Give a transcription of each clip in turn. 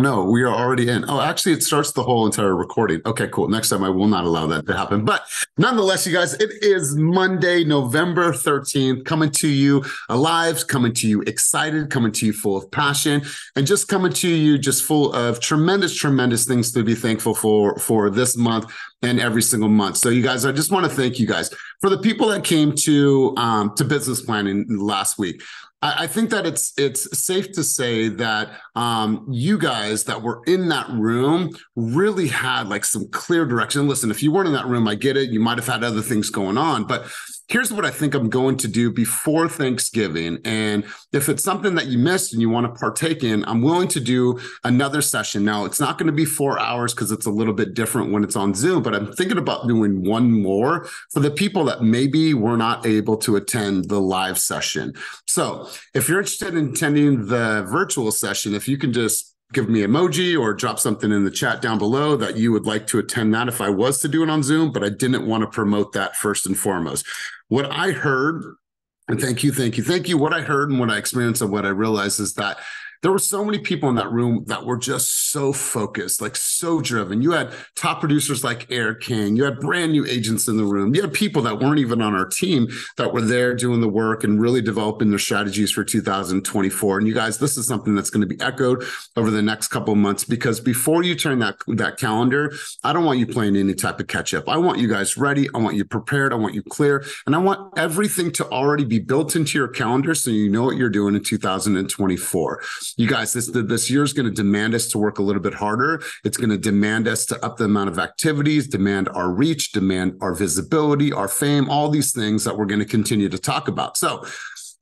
know we are already in. Oh, actually, it starts the whole entire recording. Okay, cool. Next time I will not allow that to happen. But nonetheless, you guys, it is Monday, November 13th, coming to you alive, coming to you excited, coming to you full of passion, and just coming to you just full of tremendous, tremendous things to be thankful for for this month and every single month. So, you guys, I just want to thank you guys for the people that came to um, to business planning last week. I, think that it's it's safe to say that um, you guys that were in that room really had like some clear direction. Listen, if you weren't in that room, I get it. You might have had other things going on, but here's what I think I'm going to do before Thanksgiving. And if it's something that you missed and you want to partake in, I'm willing to do another session. Now, it's not going to be four hours because it's a little bit different when it's on Zoom, but I'm thinking about doing one more for the people that maybe were not able to attend the live session. So if you're interested in attending the virtual session, if you can just give me emoji or drop something in the chat down below that you would like to attend that if I was to do it on Zoom, but I didn't want to promote that first and foremost. What I heard, and thank you, thank you, thank you. What I heard and what I experienced and what I realized is that there were so many people in that room that were just so focused, like so driven. You had top producers like Eric King. You had brand new agents in the room. You had people that weren't even on our team that were there doing the work and really developing their strategies for 2024. And you guys, this is something that's going to be echoed over the next couple of months because before you turn that that calendar, I don't want you playing any type of catch up. I want you guys ready. I want you prepared. I want you clear, and I want everything to already be built into your calendar so you know what you're doing in 2024 you guys, this this year is going to demand us to work a little bit harder. It's going to demand us to up the amount of activities, demand our reach, demand our visibility, our fame, all these things that we're going to continue to talk about. So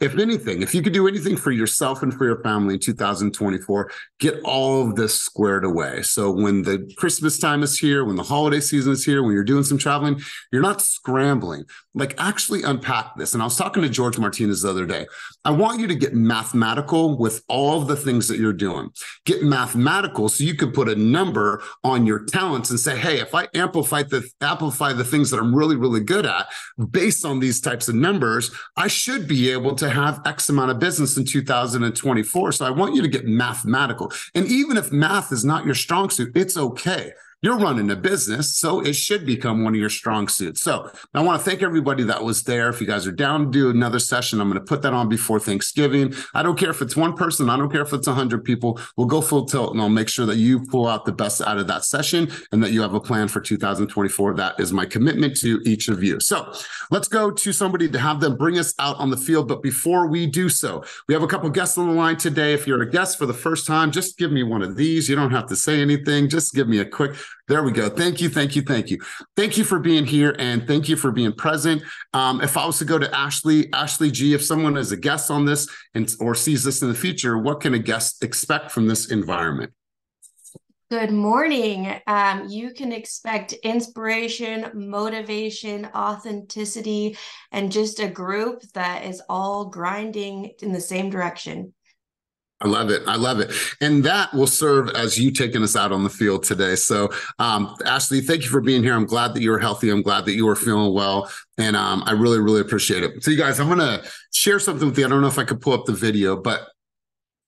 if anything, if you could do anything for yourself and for your family in 2024, get all of this squared away. So when the Christmas time is here, when the holiday season is here, when you're doing some traveling, you're not scrambling. Like actually unpack this. And I was talking to George Martinez the other day. I want you to get mathematical with all of the things that you're doing. Get mathematical so you can put a number on your talents and say, hey, if I amplify the amplify the things that I'm really, really good at based on these types of numbers, I should be able to have X amount of business in 2024. So I want you to get mathematical. And even if math is not your strong suit, it's okay you're running a business, so it should become one of your strong suits. So I want to thank everybody that was there. If you guys are down to do another session, I'm going to put that on before Thanksgiving. I don't care if it's one person, I don't care if it's 100 people. We'll go full tilt and I'll make sure that you pull out the best out of that session and that you have a plan for 2024. That is my commitment to each of you. So let's go to somebody to have them bring us out on the field. But before we do so, we have a couple guests on the line today. If you're a guest for the first time, just give me one of these. You don't have to say anything. Just give me a quick there we go. Thank you, thank you, thank you. Thank you for being here and thank you for being present. Um, if I was to go to Ashley, Ashley G, if someone is a guest on this and or sees this in the future, what can a guest expect from this environment? Good morning. Um, you can expect inspiration, motivation, authenticity, and just a group that is all grinding in the same direction. I love it. I love it. And that will serve as you taking us out on the field today. So, um, Ashley, thank you for being here. I'm glad that you are healthy. I'm glad that you are feeling well. And um, I really, really appreciate it. So, you guys, I'm going to share something with you. I don't know if I could pull up the video, but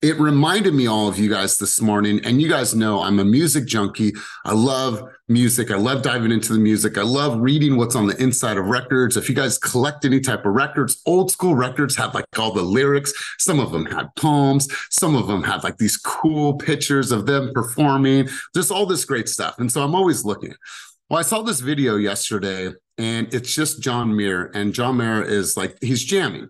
it reminded me all of you guys this morning and you guys know i'm a music junkie. I love music. I love diving into the music. I love reading what's on the inside of records. If you guys collect any type of records old school records have like all the lyrics. Some of them had poems. Some of them had like these cool pictures of them performing. Just all this great stuff. And so i'm always looking. Well i saw this video yesterday and it's just john mayer and john mayer is like he's jamming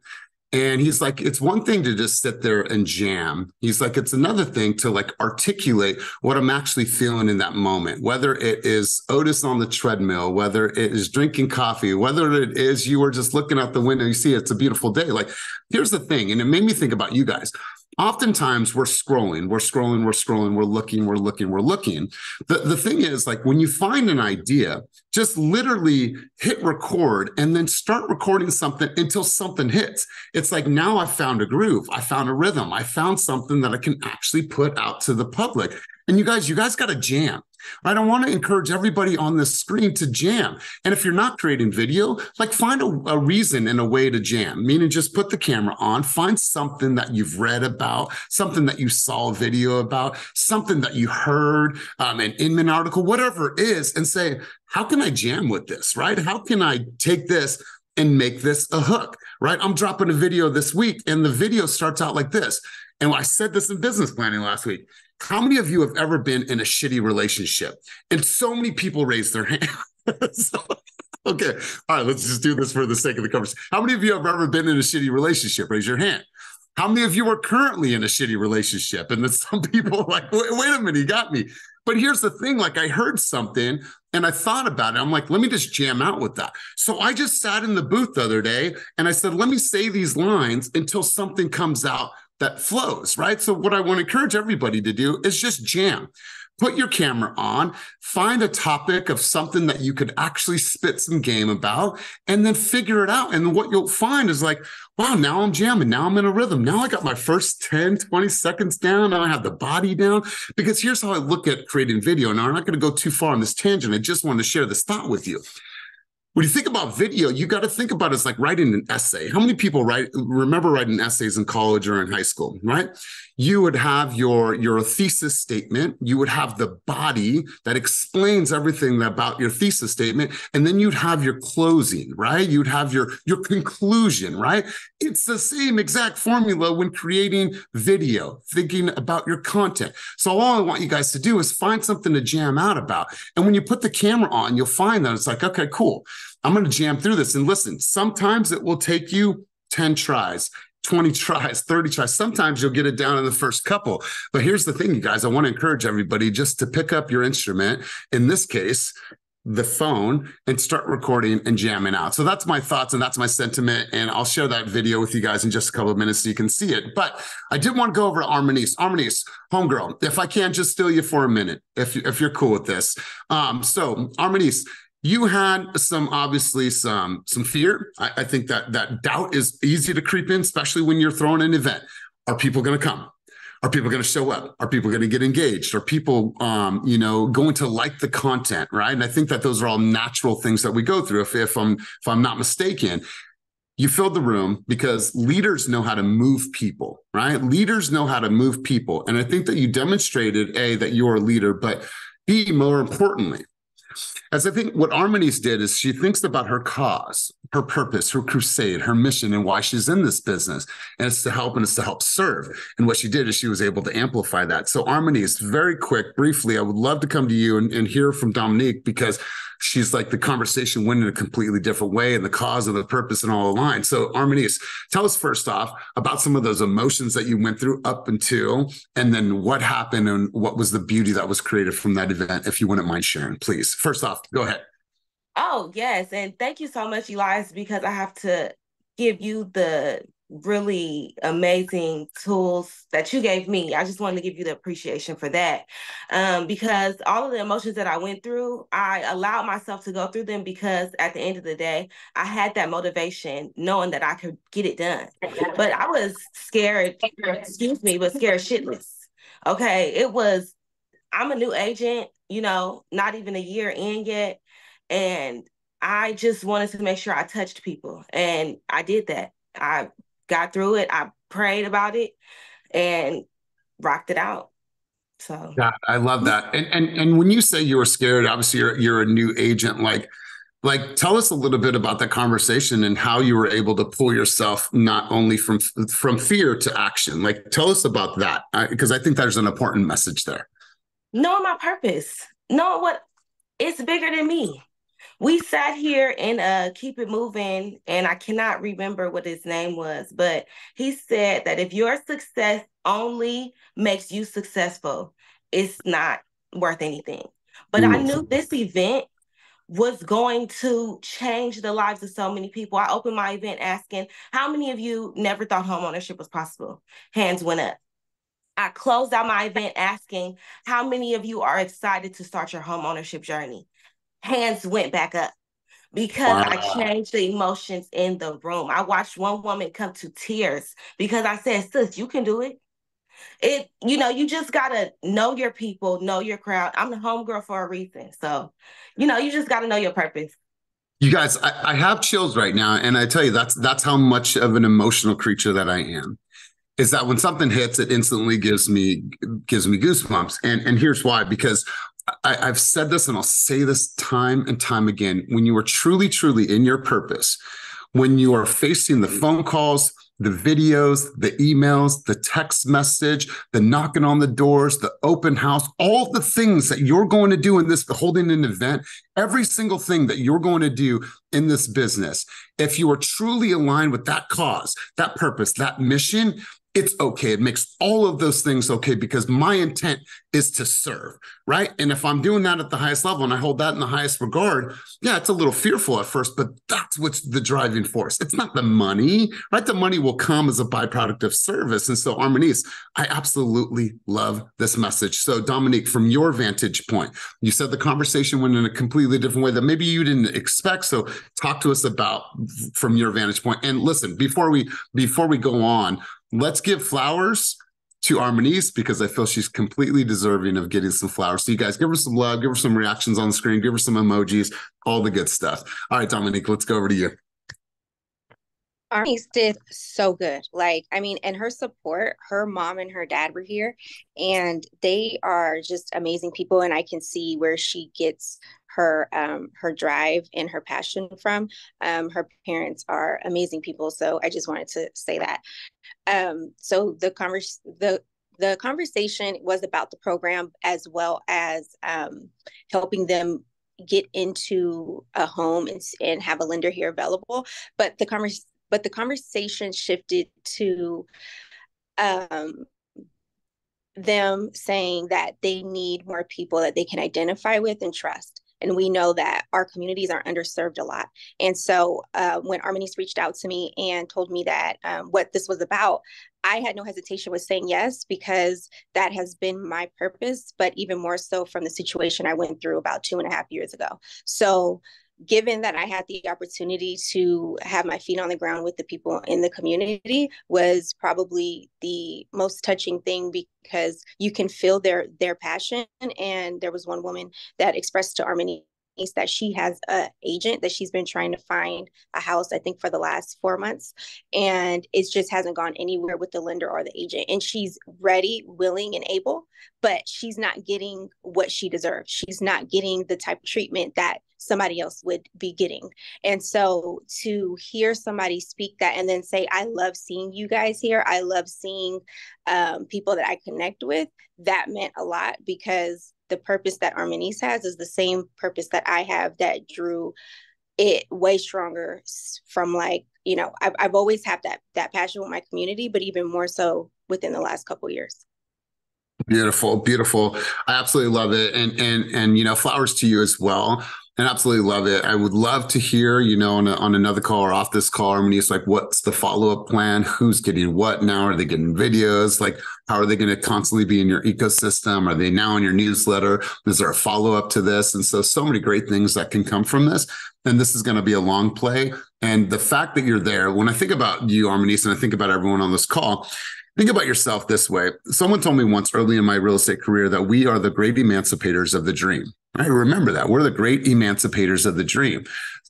and he's like, it's one thing to just sit there and jam. He's like, it's another thing to like articulate what I'm actually feeling in that moment, whether it is Otis on the treadmill, whether it is drinking coffee, whether it is you are just looking out the window, you see it's a beautiful day. Like, here's the thing. And it made me think about you guys oftentimes we're scrolling, we're scrolling, we're scrolling, we're looking, we're looking, we're looking. The, the thing is, like when you find an idea, just literally hit record and then start recording something until something hits. It's like now I found a groove, I found a rhythm, I found something that I can actually put out to the public. And you guys, you guys got to jam. I want to encourage everybody on the screen to jam. And if you're not creating video, like find a, a, reason and a way to jam, meaning just put the camera on, find something that you've read about, something that you saw a video about, something that you heard, um, an Inman article, whatever it is, and say, how can I jam with this? Right. How can I take this and make this a hook? Right. I'm dropping a video this week and the video starts out like this. And I said this in business planning last week. How many of you have ever been in a shitty relationship? And so many people raise their hand. so, okay. All right. Let's just do this for the sake of the conversation. How many of you have ever been in a shitty relationship? Raise your hand. How many of you are currently in a shitty relationship? And then some people like, wait, wait a minute, you got me. But here's the thing like, I heard something and I thought about it. I'm like, let me just jam out with that. So I just sat in the booth the other day and I said, let me say these lines until something comes out that flows, right? So, what I want to encourage everybody to do is just jam. Put your camera on, find a topic of something that you could actually spit some game about, and then figure it out. And what you'll find is like, wow, now I'm jamming. Now I'm in a rhythm. Now I got my first 10, 20 seconds down. Now I have the body down. Because here's how I look at creating video. Now, I'm not going to go too far on this tangent. I just want to share this thought with you when you think about video, you got to think about it as like writing an essay. How many people write remember writing essays in college or in high school, right? You would have your your thesis statement, you would have the body that explains everything about your thesis statement, and then you'd have your closing, right? You'd have your your conclusion, right? It's the same exact formula when creating video, thinking about your content. So all I want you guys to do is find something to jam out about. And when you put the camera on, you'll find that it's like, okay, cool. I'm going to jam through this. And listen, sometimes it will take you 10 tries. 20 tries, 30 tries. Sometimes you'll get it down in the first couple. But here's the thing, you guys, I want to encourage everybody just to pick up your instrument. In this case, the phone and start recording and jamming out. So that's my thoughts and that's my sentiment. And I'll share that video with you guys in just a couple of minutes so you can see it. But I did want to go over to Armanise. Armanise, homegirl, if I can't just steal you for a minute, if, if you're cool with this. Um, so Armanise, you had some obviously some some fear. I, I, think that that doubt is easy to creep in, especially when you're throwing an event. Are people going to come? Are people going to show up? Are people going to get engaged? Are people, um, you know, going to like the content, right? And I think that those are all natural things that we go through. If if I'm if I'm not mistaken, you filled the room because leaders know how to move people, right? Leaders know how to move people, and I think that you demonstrated a that you're a leader, but b more importantly as I think what Armanise did is she thinks about her cause, her purpose, her crusade, her mission, and why she's in this business. And it's to help and it's to help serve. And what she did is she was able to amplify that. So, Armanise, very quick, briefly, I would love to come to you and, and hear from Dominique because she's like the conversation went in a completely different way and the cause and the purpose and all aligned. So, Armanise, tell us first off about some of those emotions that you went through up until, and then what happened and what was the beauty that was created from that event, if you wouldn't mind sharing, please. First off, go ahead. Oh, yes. And thank you so much, Elias, because I have to give you the really amazing tools that you gave me. I just wanted to give you the appreciation for that. Um, because all of the emotions that I went through, I allowed myself to go through them because at the end of the day, I had that motivation knowing that I could get it done. But I was scared, excuse me, but scared shitless. Okay. It was, I'm a new agent, you know, not even a year in yet. And I just wanted to make sure I touched people. And I did that. I got through it. I prayed about it and rocked it out. So yeah, I love that. And and and when you say you were scared, obviously you're you're a new agent. Like like tell us a little bit about that conversation and how you were able to pull yourself not only from from fear to action. Like tell us about that uh, because I, I think there's an important message there. Knowing my purpose, knowing what it's bigger than me we sat here and uh keep it moving and i cannot remember what his name was but he said that if your success only makes you successful it's not worth anything. But mm. i knew this event was going to change the lives of so many people. I opened my event asking how many of you never thought homeownership was possible? Hands went up. I closed out my event asking how many of you are excited to start your home ownership journey hands went back up because wow. I changed the emotions in the room. I watched one woman come to tears because I said, Sis, you can do it. it you know you just gotta know your people know your crowd i'm the homegirl for a reason so you know you just gotta know your purpose you guys I, I have chills right now and i tell you that's that's how much of an emotional creature that i am is that when something hits it instantly gives me gives me goosebumps and and here's why because I, i've said this and i'll say this time and time again when you are truly truly in your purpose when you are facing the phone calls the videos, the emails, the text message, the knocking on the doors, the open house, all the things that you're going to do in this holding an event, every single thing that you're going to do in this business. If you are truly aligned with that cause, that purpose, that mission, it's okay. It makes all of those things okay because my intent is to serve, right? And if I'm doing that at the highest level and I hold that in the highest regard, yeah, it's a little fearful at first, but that's what's the driving force. It's not the money, right? The money will come as a byproduct of service. And so, Armanise, I absolutely love this message. So, Dominique, from your vantage point, you said the conversation went in a completely different way that maybe you didn't expect. So, talk to us about from your vantage point. And listen, before we before we go on, let's give flowers to Armanise because I feel she's completely deserving of getting some flowers. So you guys give her some love, give her some reactions on the screen, give her some emojis, all the good stuff. All right, Dominique, let's go over to you. Armanise did so good. Like, I mean, and her support, her mom and her dad were here, and they are just amazing people. And I can see where she gets her um, her drive and her passion from. Um, her parents are amazing people, so I just wanted to say that. Um, so the converse the the conversation was about the program as well as um, helping them get into a home and, and have a lender here available. But the convers but the conversation shifted to um, them saying that they need more people that they can identify with and trust and we know that our communities are underserved a lot. And so uh, when Armanise reached out to me and told me that um, what this was about, I had no hesitation with saying yes because that has been my purpose, but even more so from the situation I went through about two and a half years ago. So given that I had the opportunity to have my feet on the ground with the people in the community was probably the most touching thing because you can feel their their passion. And there was one woman that expressed to Armanise that she has a agent that she's been trying to find a house i think for the last four months and it just hasn't gone anywhere with the lender or the agent. And she's ready willing and able but she's not getting what she deserves. She's not getting the type of treatment that somebody else would be getting. And so to hear somebody speak that and then say i love seeing you guys here. I love seeing um, people that i connect with that meant a lot because the purpose that Armanise has is the same purpose that I have that drew it way stronger from like you know I've, I've always had that that passion with my community but even more so within the last couple years. Beautiful beautiful. I absolutely love it. And and and you know flowers to you as well and absolutely love it. I would love to hear, you know, on, a, on another call or off this call, I mean, it's like, what's the follow up plan? Who's getting what now? Are they getting videos? Like, how are they going to constantly be in your ecosystem? Are they now in your newsletter? Is there a follow up to this? And so, so many great things that can come from this. And this is going to be a long play. And the fact that you're there, when I think about you, Armanise, and I think about everyone on this call, Think about yourself this way. Someone told me once early in my real estate career that we are the great emancipators of the dream. I remember that. We're the great emancipators of the dream.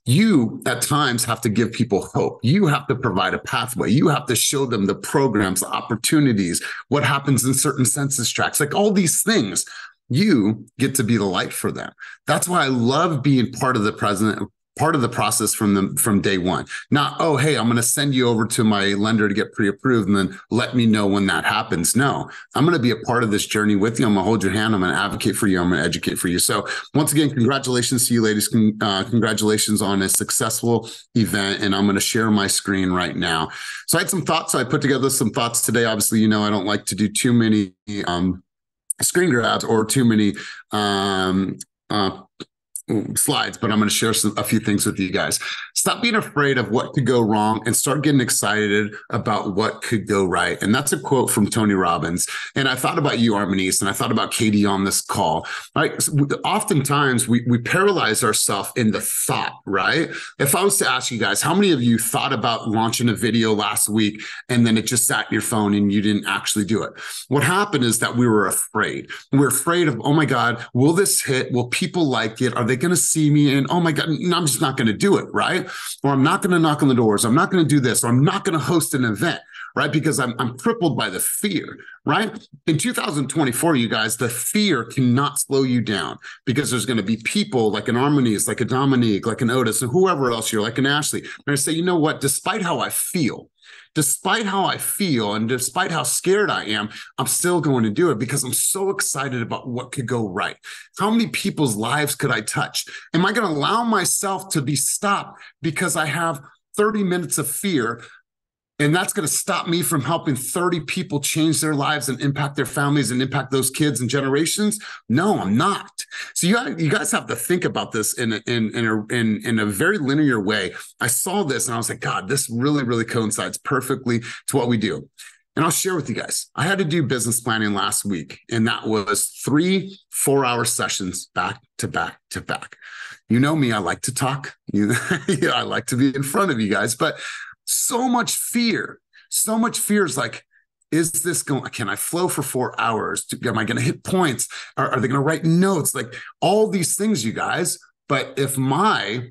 You at times have to give people hope. You have to provide a pathway. You have to show them the programs, the opportunities, what happens in certain census tracts, like all these things you get to be the light for them. That's why I love being part of the president part of the process from the from day one. Not, oh, hey, I'm going to send you over to my lender to get pre-approved and then let me know when that happens. No, I'm going to be a part of this journey with you. I'm going to hold your hand. I'm going to advocate for you. I'm going to educate for you. So once again, congratulations to you ladies. Con- uh, congratulations on a successful event. And I'm going to share my screen right now. So I had some thoughts. I put together some thoughts today. Obviously, you know, I don't like to do too many um, screen grabs or too many um, uh, slides, but I'm going to share some, a few things with you guys. Stop being afraid of what could go wrong and start getting excited about what could go right. And that's a quote from Tony Robbins. And I thought about you, Armanise, and I thought about Katie on this call. Right? So oftentimes we we paralyze ourselves in the thought. Right? If I was to ask you guys, how many of you thought about launching a video last week and then it just sat in your phone and you didn't actually do it? What happened is that we were afraid. We're afraid of, oh my God, will this hit? Will people like it? Are they going to see me? And oh my God, I'm just not going to do it, right? Or I'm not going to knock on the doors. I'm not going to do this. Or I'm not going to host an event, right? Because I'm, I'm crippled by the fear, right? In 2024, you guys, the fear cannot slow you down because there's going to be people like an Armanise, like a Dominique, like an Otis, and whoever else you're, like an Ashley. And I say, you know what? Despite how I feel, despite how I feel and despite how scared I am, I'm still going to do it because I'm so excited about what could go right. How many people's lives could I touch? Am I going to allow myself to be stopped because I have 30 minutes of fear and that's going to stop me from helping 30 people change their lives and impact their families and impact those kids and generations no i'm not so you, you guys have to think about this in a, in in a in, in a very linear way i saw this and i was like god this really really coincides perfectly to what we do and I'll share with you guys. I had to do business planning last week, and that was three four hour sessions back to back to back. You know me, I like to talk. You know, I like to be in front of you guys, but so much fear. So much fear is like, is this going can i flow for four hours am i going to hit points? Are, are they going to write notes? Like all these things you guys. But if my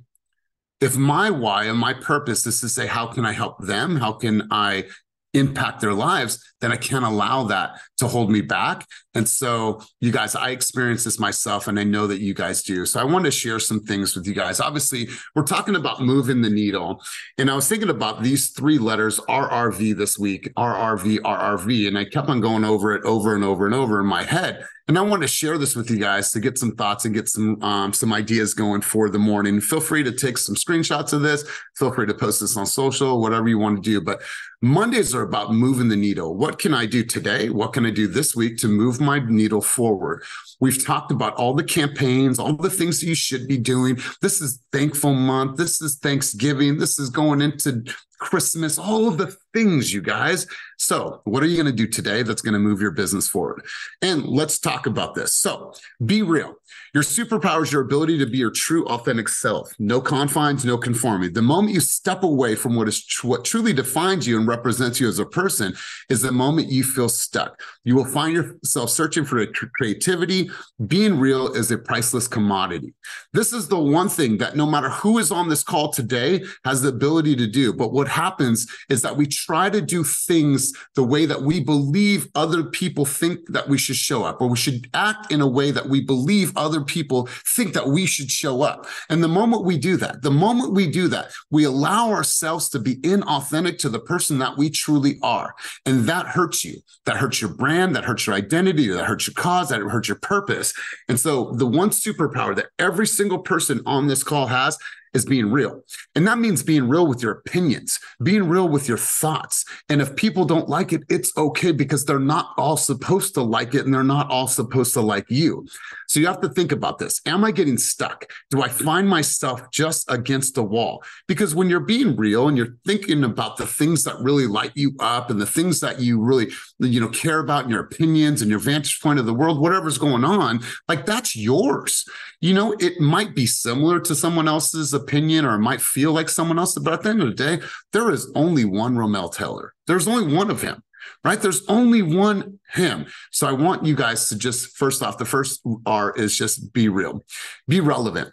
if my why and my purpose is to say how can i help them? How can i impact their lives, then I can't allow that to hold me back. And so, you guys, I experienced this myself, and I know that you guys do. So, I want to share some things with you guys. Obviously, we're talking about moving the needle. And I was thinking about these three letters RRV this week RRV, RRV. And I kept on going over it over and over and over in my head. And I want to share this with you guys to get some thoughts and get some um, some ideas going for the morning. Feel free to take some screenshots of this. Feel free to post this on social, whatever you want to do. But Mondays are about moving the needle. What can I do today? What can I do this week to move my needle forward? We've talked about all the campaigns, all the things that you should be doing. This is thankful month. This is Thanksgiving. This is going into Christmas, all of the things, you guys. So, what are you going to do today that's going to move your business forward? And let's talk about this. So, be real. Your superpower is your ability to be your true, authentic self. No confines, no conformity. The moment you step away from what is tr- what truly defines you and represents you as a person is the moment you feel stuck. You will find yourself searching for creativity. Being real is a priceless commodity. This is the one thing that no matter who is on this call today has the ability to do. But what happens is that we try to do things the way that we believe other people think that we should show up, or we should act in a way that we believe other people think that we should show up. And the moment we do that, the moment we do that, we allow ourselves to be inauthentic to the person that we truly are. And that hurts you. That hurts your brand, that hurts your identity, that hurts your cause, that hurts your purpose. And so the one superpower that every single person on this call has is being real. And that means being real with your opinions, being real with your thoughts. And if people don't like it, it's okay because they're not all supposed to like it and they're not all supposed to like you. So you have to think about this. Am I getting stuck? Do I find myself just against a wall? Because when you're being real and you're thinking about the things that really light you up and the things that you really, you know, care about and your opinions and your vantage point of the world, whatever's going on, like that's yours. You know, it might be similar to someone else's opinion or it might feel like someone else, but at the end of the day, there is only one Romel Taylor. There's only one of him right? There's only one him. So I want you guys to just, first off, the first R is just be real, be relevant.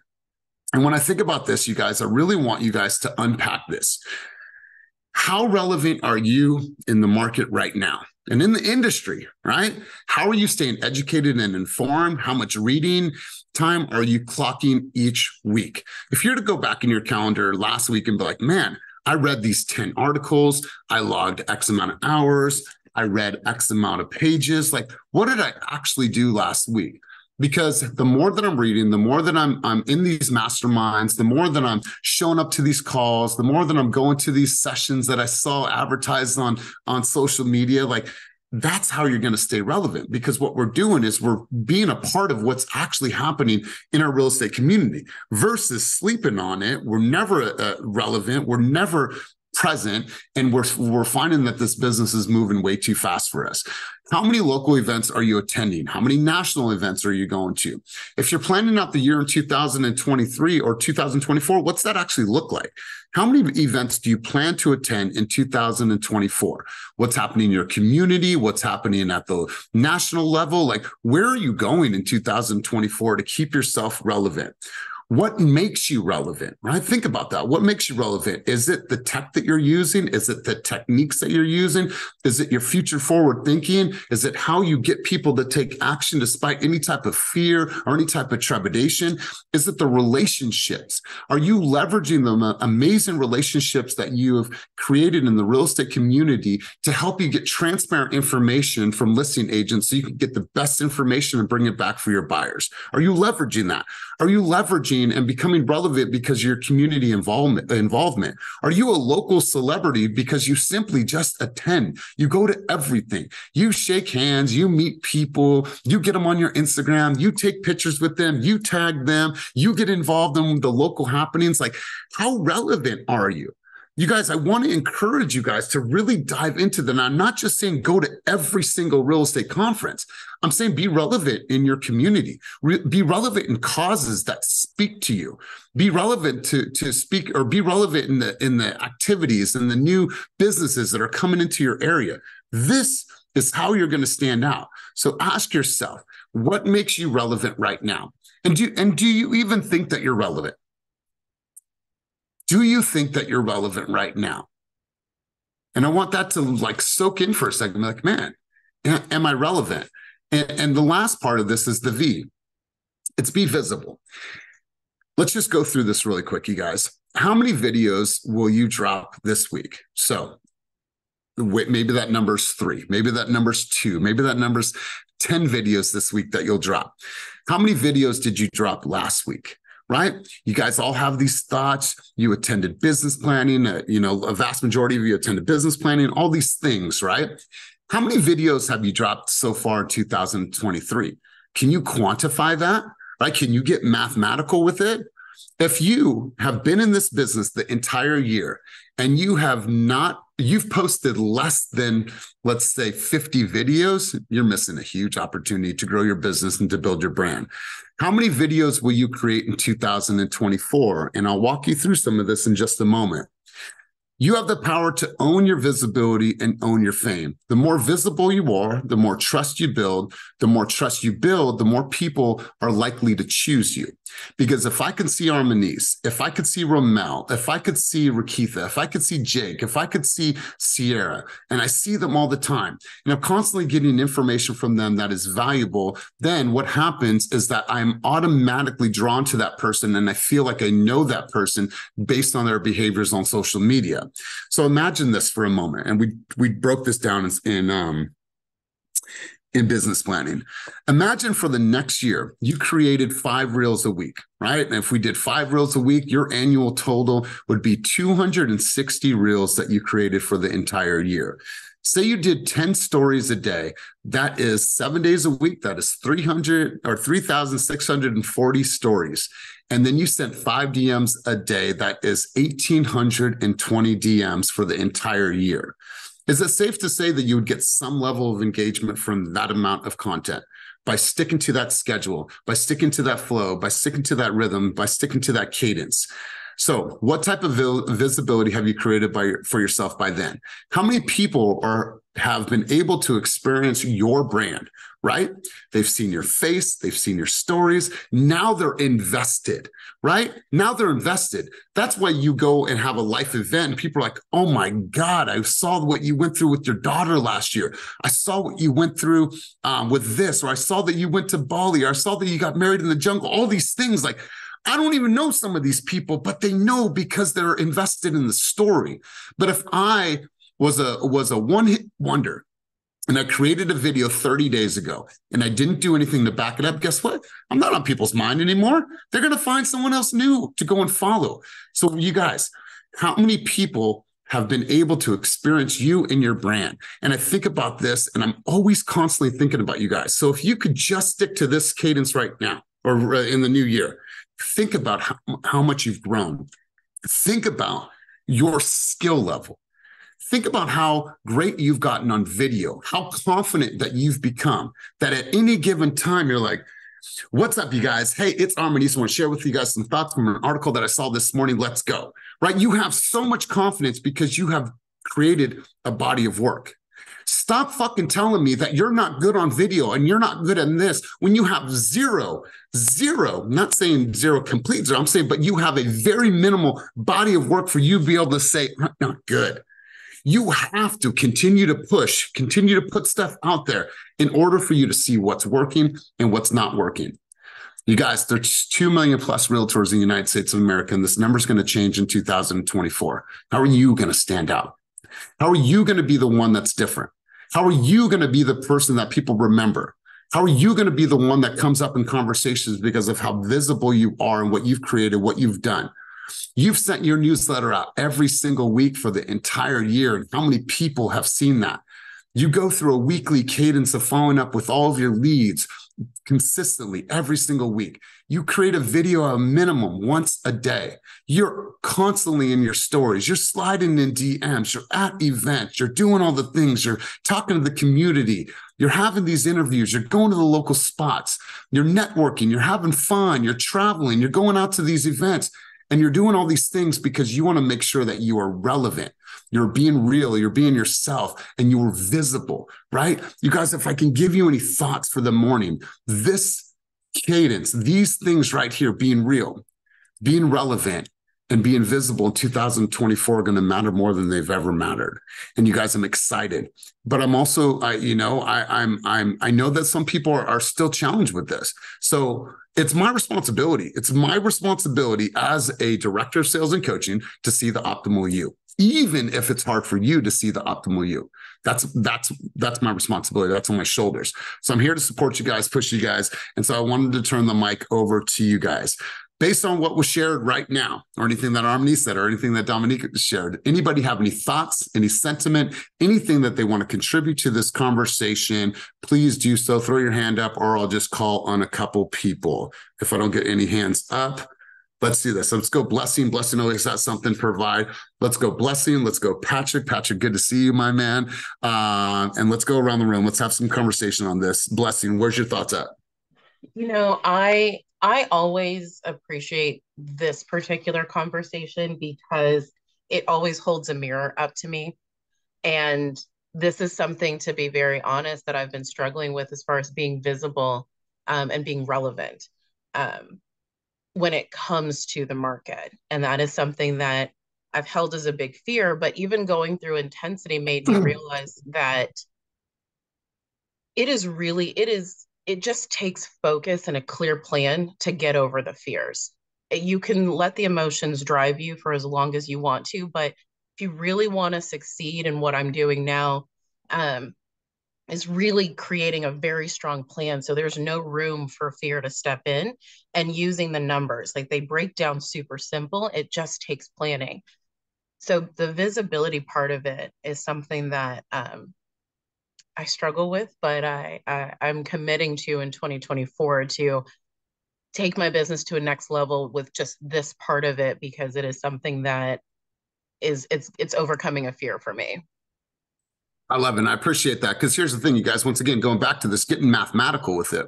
And when I think about this, you guys, I really want you guys to unpack this. How relevant are you in the market right now? And in the industry, right? How are you staying educated and informed? How much reading time are you clocking each week? If you're to go back in your calendar last week and be like, man, I read these 10 articles, I logged X amount of hours, I read X amount of pages. Like, what did I actually do last week? Because the more that I'm reading, the more that I'm I'm in these masterminds, the more that I'm showing up to these calls, the more that I'm going to these sessions that I saw advertised on on social media, like that's how you're going to stay relevant because what we're doing is we're being a part of what's actually happening in our real estate community versus sleeping on it. We're never uh, relevant. We're never present and we're we're finding that this business is moving way too fast for us. How many local events are you attending? How many national events are you going to? If you're planning out the year in 2023 or 2024 what's that actually look like? How many events do you plan to attend in 2024 what's happening in your community? What's happening at the national level? Like where are you going in 2024 to keep yourself relevant what makes you relevant, right? Think about that. What makes you relevant? Is it the tech that you're using? Is it the techniques that you're using? Is it your future forward thinking? Is it how you get people to take action despite any type of fear or any type of trepidation? Is it the relationships? Are you leveraging the uh, amazing relationships that you have created in the real estate community to help you get transparent information from listing agents so you can get the best information and bring it back for your buyers? Are you leveraging that? Are you leveraging and becoming relevant because your community involvement involvement? Are you a local celebrity because you simply just attend? You go to everything. You shake hands, you meet people, you get them on your Instagram, you take pictures with them, you tag them, you get involved in the local happenings. Like, how relevant are you? You guys, I want to encourage you guys to really dive into that. I'm not just saying go to every single real estate conference. I'm saying be relevant in your community, Re- be relevant in causes that speak to you, be relevant to, to speak or be relevant in the, in the activities and the new businesses that are coming into your area. This is how you're going to stand out. So ask yourself, what makes you relevant right now? And do, and do you even think that you're relevant? Do you think that you're relevant right now? And I want that to like soak in for a second. Like, man, am I relevant? And, and the last part of this is the V. It's be visible. Let's just go through this really quick, you guys. How many videos will you drop this week? So maybe that number's three, maybe that number's two, maybe that number's 10 videos this week that you'll drop. How many videos did you drop last week? Right? You guys all have these thoughts. You attended business planning, uh, you know, a vast majority of you attended business planning, all these things, right? How many videos have you dropped so far in 2023? Can you quantify that? Right? Can you get mathematical with it? If you have been in this business the entire year and you have not you've posted less than let's say 50 videos you're missing a huge opportunity to grow your business and to build your brand how many videos will you create in 2024 and i'll walk you through some of this in just a moment you have the power to own your visibility and own your fame. The more visible you are, the more trust you build. The more trust you build, the more people are likely to choose you. Because if I can see Armanise, if I could see Romel, if I could see Rakitha, if I could see Jake, if I could see Sierra, and I see them all the time, and I'm constantly getting information from them that is valuable, then what happens is that I'm automatically drawn to that person and I feel like I know that person based on their behaviors on social media. So imagine this for a moment, and we we broke this down in um in business planning. Imagine for the next year, you created five reels a week, right? And if we did five reels a week, your annual total would be 260 reels that you created for the entire year. Say you did 10 stories a day. That is seven days a week. That is 300 or 3,640 stories and then you sent five DMs a day. That is 1,820 DMs for the entire year. Is it safe to say that you would get some level of engagement from that amount of content by sticking to that schedule, by sticking to that flow, by sticking to that rhythm, by sticking to that cadence? So, what type of visibility have you created by for yourself by then? How many people are have been able to experience your brand? right? They've seen your face, they've seen your stories. Now they're invested, right? Now they're invested. That's why you go and have a life event. People are like, oh my God, I saw what you went through with your daughter last year. I saw what you went through um, with this, or I saw that you went to Bali, or I saw that you got married in the jungle, all these things. Like, I don't even know some of these people, but they know because they're invested in the story. But if I was a was a one hit wonder and I created a video 30 days ago and I didn't do anything to back it up, guess what? I'm not on people's mind anymore. They're going to find someone else new to go and follow. So, you guys, how many people have been able to experience you and your brand. And I think about this and I'm always constantly thinking about you guys. So if you could just stick to this cadence right now or uh, in the new year, think about how, how much you've grown. Think about your skill level. Think about how great you've gotten on video, how confident that you've become, that at any given time, you're like, What's up, you guys? Hey, it's Armanise. I want to share with you guys some thoughts from an article that I saw this morning. Let's go. Right? You have so much confidence because you have created a body of work. Stop fucking telling me that you're not good on video and you're not good in this when you have zero, zero, not saying zero complete zero, I'm saying, but you have a very minimal body of work for you to be able to say, not good. You have to continue to push, continue to put stuff out there in order for you to see what's working and what's not working. You guys, there's 2 million plus realtors in the United States of America, and this number is going to change in 2024. How are you going to stand out? How are you going to be the one that's different? How are you going to be the person that people remember? How are you going to be the one that comes up in conversations because of how visible you are and what you've created, what you've done? You've sent your newsletter out every single week for the entire year. And how many people have seen that? You go through a weekly cadence of following up with all of your leads consistently every single week. You create a video a minimum once a day. You're constantly in your stories. You're sliding in DMs. You're at events. You're doing all the things. You're talking to the community. You're having these interviews. You're going to the local spots. You're networking. You're having fun. You're traveling. You're going out to these events. And you're doing all these things because you want to make sure that you are relevant. You're being real, you're being yourself, and you are visible, right? You guys, if I can give you any thoughts for the morning, this cadence, these things right here, being real, being relevant, and being visible in 2024 are going to matter more than they've ever mattered. And you guys, I'm excited, but I'm also, I, you know, I, I'm, I'm, I know that some people are, are still challenged with this. So it's my responsibility. It's my responsibility as a director of sales and coaching to see the optimal you, even if it's hard for you to see the optimal you. That's that's that's my responsibility. That's on my shoulders. So I'm here to support you guys, push you guys. And so I wanted to turn the mic over to you guys based on what was shared right now, or anything that Armanise said, or anything that Dominique shared, anybody have any thoughts, any sentiment, anything that they want to contribute to this conversation, please do so. Throw your hand up, or I'll just call on a couple people. If I don't get any hands up, let's do this. Let's go blessing. Blessing always has something to provide. Let's go blessing. Let's go Patrick. Patrick, good to see you, my man. Uh, and let's go around the room. Let's have some conversation on this. Blessing, where's your thoughts at? You know, I I always appreciate this particular conversation because it always holds a mirror up to me. And this is something, to be very honest, that I've been struggling with as far as being visible um, and being relevant um, when it comes to the market. And that is something that I've held as a big fear. But even going through intensity made me realize that it is really, it is it just takes focus and a clear plan to get over the fears. You can let the emotions drive you for as long as you want to, but if you really want to succeed in what I'm doing now, um, is really creating a very strong plan. So there's no room for fear to step in and using the numbers. Like they break down super simple. It just takes planning. So the visibility part of it is something that um, I struggle with, but I, I I'm committing to in 2024 to take my business to a next level with just this part of it because it is something that is it's it's overcoming a fear for me. I love it. And I appreciate that. Because here's the thing, you guys, once again, going back to this, getting mathematical with it.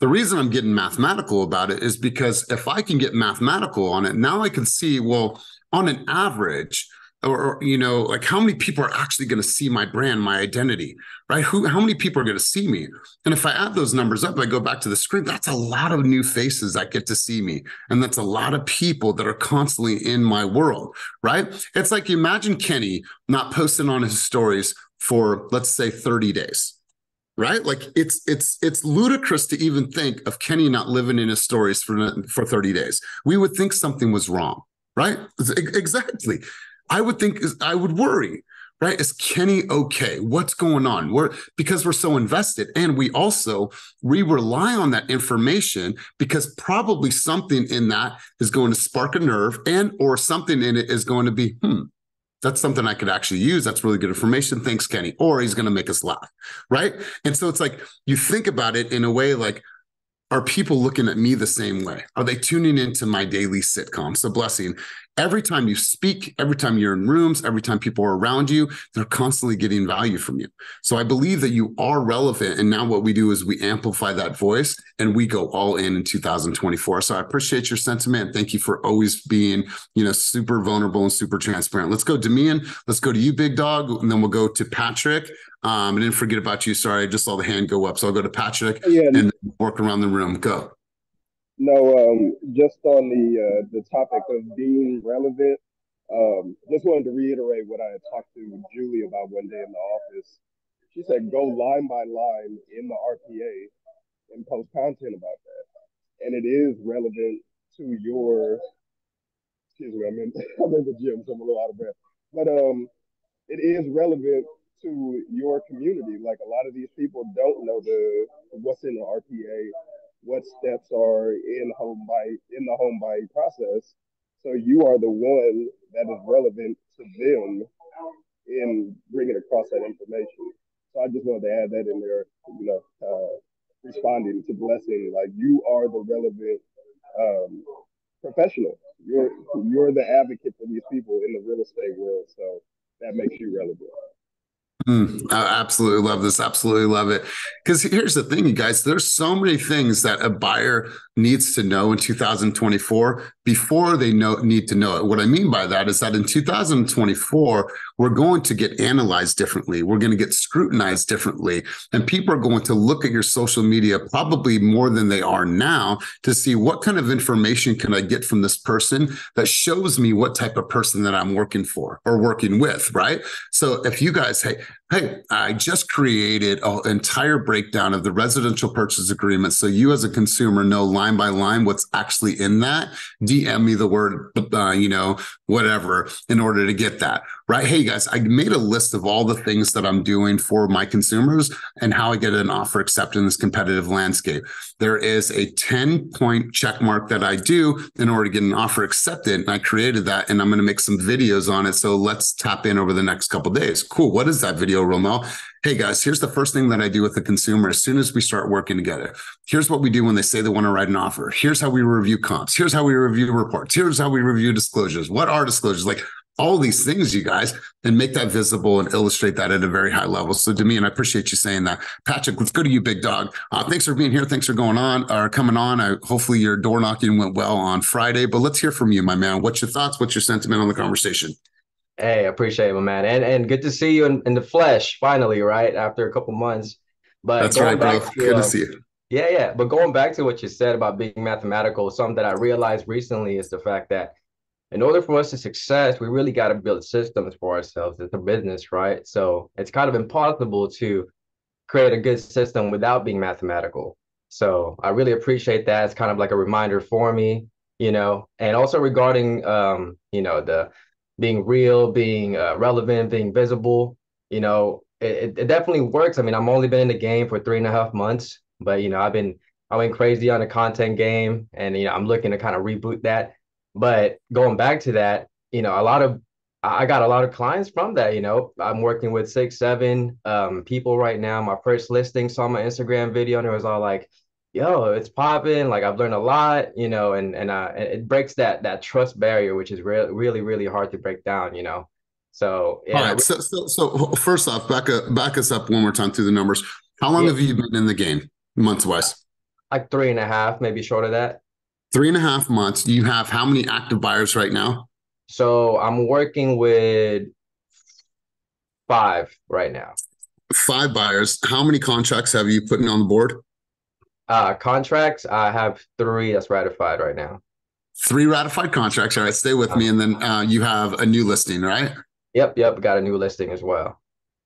The reason I'm getting mathematical about it is because if I can get mathematical on it, now I can see, well, on an average, or, you know like how many people are actually going to see my brand my identity right? Who how many people are going to see me? And if i add those numbers up i go back to the screen that's a lot of new faces that get to see me. And that's a lot of people that are constantly in my world right? It's like imagine kenny not posting on his stories for let's say 30 days right? Like it's it's it's ludicrous to even think of kenny not living in his stories for for 30 days. We would think something was wrong right? Exactly I would think is, I would worry, right? Is Kenny okay? What's going on? We're because we're so invested. And we also we rely on that information because probably something in that is going to spark a nerve and or something in it is going to be, hmm, that's something I could actually use. That's really good information. Thanks, Kenny. Or he's going to make us laugh. Right. And so it's like you think about it in a way like, are people looking at me the same way? Are they tuning into my daily sitcom? A blessing every time you speak, every time you're in rooms, every time people are around you, they're constantly getting value from you. So I believe that you are relevant. And now what we do is we amplify that voice and we go all in in 2024. So I appreciate your sentiment. Thank you for always being, you know, super vulnerable and super transparent. Let's go, Demian. Let's go to you, big dog. And then we'll go to Patrick. Um, I didn't forget about you. Sorry, I just saw the hand go up. So I'll go to Patrick yeah. and work around the room. Go. No, um, just on the uh, the topic of being relevant, um, just wanted to reiterate what I had talked to Julie about one day in the office. She said, "Go line by line in the RPA and post content about that, and it is relevant to your." Excuse me, I'm in I'm in the gym, so I'm a little out of breath. But um, it is relevant to your community. Like a lot of these people don't know the what's in the RPA what steps are in home buy in the home buying process. So you are the one that is relevant to them in bringing across that information. So I just wanted to add that in there, you know, uh, responding to blessing, like you are the relevant um, professional. You're you're the advocate for these people in the real estate world. So that makes you relevant. Mm, I absolutely love this. Absolutely love it. Because here's the thing, you guys, there's so many things that a buyer needs to know in 2024 before they know need to know it. What I mean by that is that in 2024, we're going to get analyzed differently. We're going to get scrutinized differently. And people are going to look at your social media probably more than they are now to see what kind of information can I get from this person that shows me what type of person that I'm working for or working with, right? So if you guys, hey, hey, I just created an entire breakdown of the residential purchase agreement. So you as a consumer know line by line what's actually in that. DM me the word, uh, you know, whatever in order to get that right? Hey guys, I made a list of all the things that I'm doing for my consumers and how I get an offer accepted in this competitive landscape. There is a 10 point check mark that I do in order to get an offer accepted. And I created that and I'm going to make some videos on it. So let's tap in over the next couple days. Cool. What is that video, Romel? Hey guys, here's the first thing that I do with the consumer as soon as we start working together. Here's what we do when they say they want to write an offer. Here's how we review comps. Here's how we review reports. Here's how we review disclosures. What are disclosures? Like all these things, you guys, and make that visible and illustrate that at a very high level. So, Demian, I appreciate you saying that. Patrick, let's go to you, big dog. Uh, thanks for being here. Thanks for going on or coming on. I, hopefully, your door knocking went well on Friday. But let's hear from you, my man. What's your thoughts? What's your sentiment on the conversation? Hey, I appreciate it, my man, and and good to see you in, in the flesh finally, right after a couple months. But that's right, bro. To, good to see you. Yeah, yeah. But going back to what you said about being mathematical, something that I realized recently is the fact that in order for us to success, we really got to build systems for ourselves. It's a business, right? So it's kind of impossible to create a good system without being mathematical. So I really appreciate that. It's kind of like a reminder for me, you know, and also regarding, um, you know, the being real, being uh, relevant, being visible, you know, it, it definitely works. I mean, I'm only been in the game for three and a half months, but you know, I've been I went crazy on the content game, and you know, I'm looking to kind of reboot that. But going back to that, you know, a lot of I got a lot of clients from that. You know, I'm working with six, seven um, people right now. My first listing saw my Instagram video, and it was all like, "Yo, it's popping!" Like I've learned a lot, you know, and and uh, it breaks that that trust barrier, which is really, really, really hard to break down. You know, so yeah. All right. So, so, so first off, back up, back us up one more time through the numbers. How long yeah. have you been in the game, months wise? Like three and a half, maybe short of that three and a half months. You have how many active buyers right now? So I'm working with five right now. Five buyers. How many contracts have you putting on the board? Uh, contracts, I have three that's ratified right now. Three ratified contracts. All right, stay with me. And then uh, you have a new listing, right? Yep, yep. Got a new listing as well.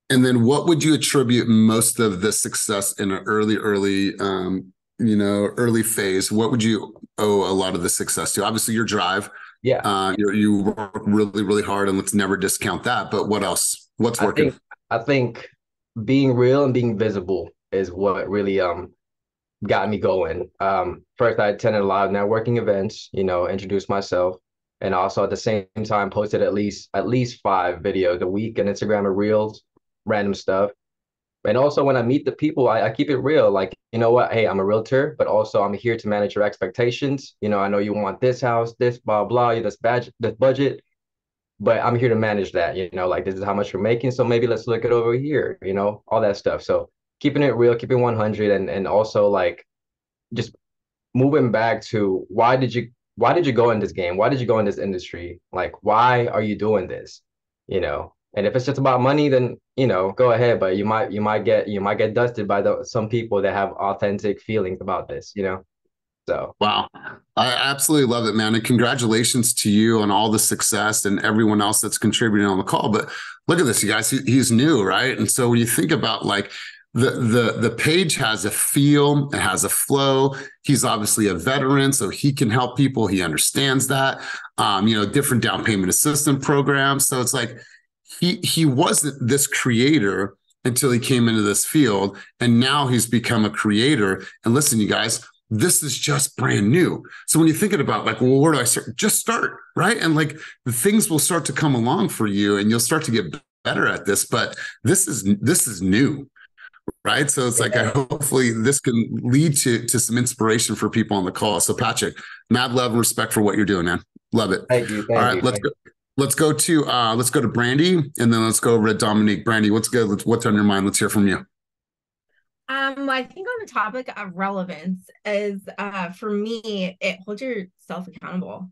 And then what would you attribute most of the success in an early, early um, you know, early phase, what would you owe a lot of the success to? Obviously, your drive. Yeah. Uh, you you work really, really hard, and let's never discount that. But what else? What's working? I think, I think being real and being visible is what really um got me going. Um, first, I attended a lot of networking events. You know, introduced myself, and also at the same time posted at least at least five videos a week on Instagram or Reels, random stuff. And also when I meet the people, I, I keep it real. Like, you know what? Hey, I'm a realtor, but also I'm here to manage your expectations. You know, I know you want this house, this blah blah, you this budget, this budget, but I'm here to manage that. You know, like this is how much you're making, so maybe let's look it over here. You know, all that stuff. So keeping it real, keeping 100, and and also like just moving back to why did you why did you go in this game? Why did you go in this industry? Like, why are you doing this? You know, and if it's just about money, then you know, go ahead. But you might you might get you might get dusted by the some people that have authentic feelings about this. You know. So wow, I absolutely love it, man, and congratulations to you on all the success and everyone else that's contributing on the call. But look at this, you guys. He, he's new, right? And so when you think about like the the the page has a feel it has a flow. He's obviously a veteran so he can help people. He understands that. Um you know different down payment assistance programs. So it's like he he wasn't this creator until he came into this field and now he's become a creator. And listen you guys this is just brand new. So when you're thinking about like well where do i start? Just start right? And like things will start to come along for you and you'll start to get better at this but this is this is new right? So it's like I, hopefully this can lead to to some inspiration for people on the call. So patrick mad love and respect for what you're doing man. Love it. Thank you thank all right you, let's go let's go to uh let's go to brandy and then let's go over to dominique. Brandy what's good? Let's, what's on your mind? Let's hear from you. Um i think on the topic of relevance is uh for me it holds yourself accountable.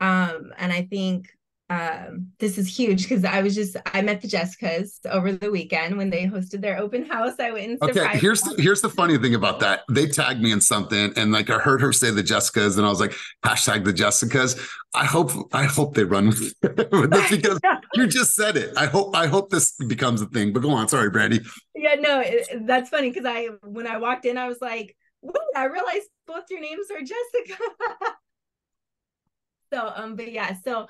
Um and i think um, this is huge because I was just I met the Jessicas over the weekend when they hosted their open house. I went and okay. Here's the, here's the funny thing about that. They tagged me in something, and like I heard her say the Jessicas, and I was like hashtag the Jessicas. I hope I hope they run with this because you just said it. I hope I hope this becomes a thing. But go on. Sorry, Brandy. Yeah, no, it, that's funny because I when I walked in, I was like, Wait, I realized both your names are Jessica. so um, but yeah, so